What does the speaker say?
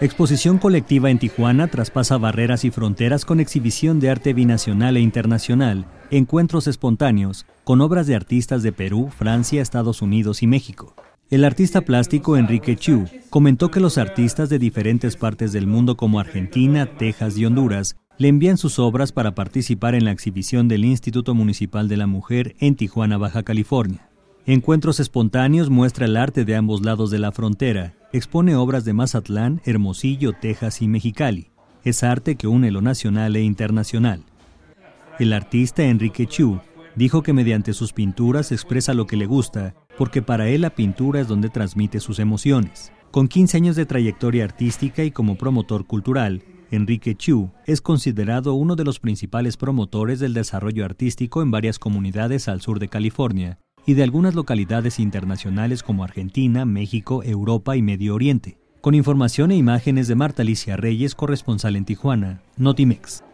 Exposición colectiva en Tijuana traspasa barreras y fronteras con exhibición de arte binacional e internacional, encuentros espontáneos, con obras de artistas de Perú, Francia, Estados Unidos y México. El artista plástico Enrique Chu comentó que los artistas de diferentes partes del mundo como Argentina, Texas y Honduras le envían sus obras para participar en la exhibición del Instituto Municipal de la Mujer en Tijuana, Baja California. Encuentros espontáneos muestra el arte de ambos lados de la frontera expone obras de Mazatlán, Hermosillo, Texas y Mexicali. Es arte que une lo nacional e internacional. El artista Enrique Chu dijo que mediante sus pinturas expresa lo que le gusta, porque para él la pintura es donde transmite sus emociones. Con 15 años de trayectoria artística y como promotor cultural, Enrique Chu es considerado uno de los principales promotores del desarrollo artístico en varias comunidades al sur de California, y de algunas localidades internacionales como Argentina, México, Europa y Medio Oriente. Con información e imágenes de Marta Alicia Reyes, corresponsal en Tijuana, Notimex.